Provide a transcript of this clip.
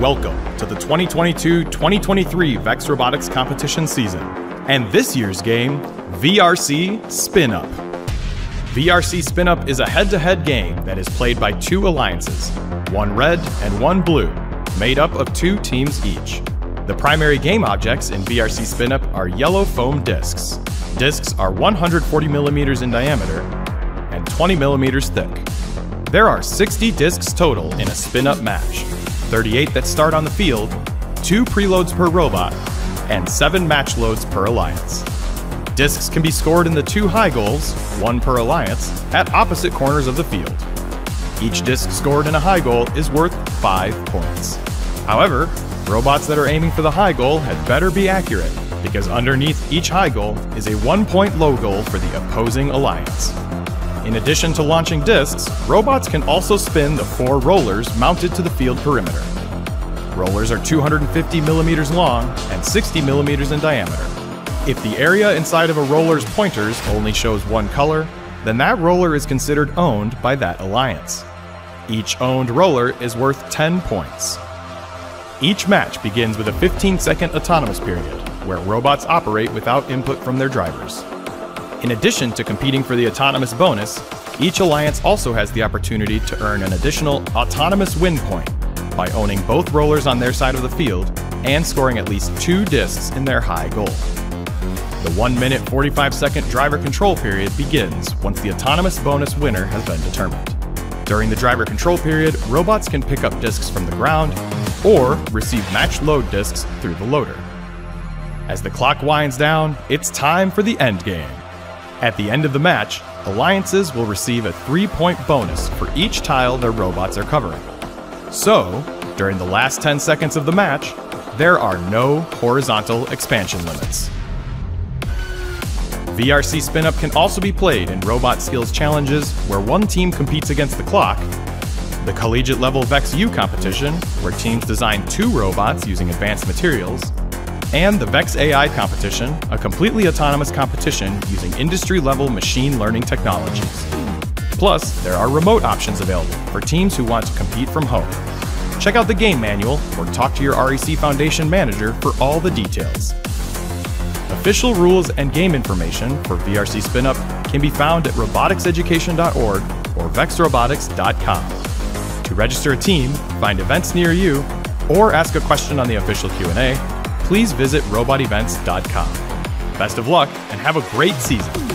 Welcome to the 2022-2023 VEX Robotics competition season. And this year's game, VRC Spin Up. VRC Spin Up is a head-to-head game that is played by two alliances, one red and one blue, made up of two teams each. The primary game objects in VRC Spin Up are yellow foam discs. Discs are 140 millimeters in diameter and 20 millimeters thick. There are 60 discs total in a spin up match 38 that start on the field, 2 preloads per robot, and 7 match loads per alliance. Discs can be scored in the two high goals, one per alliance, at opposite corners of the field. Each disc scored in a high goal is worth 5 points. However, robots that are aiming for the high goal had better be accurate, because underneath each high goal is a 1 point low goal for the opposing alliance. In addition to launching discs, robots can also spin the four rollers mounted to the field perimeter. Rollers are 250 millimeters long and 60 millimeters in diameter. If the area inside of a roller's pointers only shows one color, then that roller is considered owned by that alliance. Each owned roller is worth 10 points. Each match begins with a 15 second autonomous period, where robots operate without input from their drivers. In addition to competing for the autonomous bonus, each alliance also has the opportunity to earn an additional autonomous win point by owning both rollers on their side of the field and scoring at least two discs in their high goal. The 1 minute 45 second driver control period begins once the autonomous bonus winner has been determined. During the driver control period, robots can pick up discs from the ground or receive match load discs through the loader. As the clock winds down, it's time for the end game. At the end of the match, alliances will receive a three point bonus for each tile their robots are covering. So, during the last 10 seconds of the match, there are no horizontal expansion limits. VRC Spin Up can also be played in Robot Skills Challenges, where one team competes against the clock, the collegiate level VEX U competition, where teams design two robots using advanced materials, and the VEX AI competition, a completely autonomous competition using industry level machine learning technologies. Plus, there are remote options available for teams who want to compete from home. Check out the game manual or talk to your REC Foundation manager for all the details. Official rules and game information for VRC SpinUp can be found at roboticseducation.org or vexrobotics.com. To register a team, find events near you, or ask a question on the official Q&A, please visit robotevents.com. Best of luck and have a great season!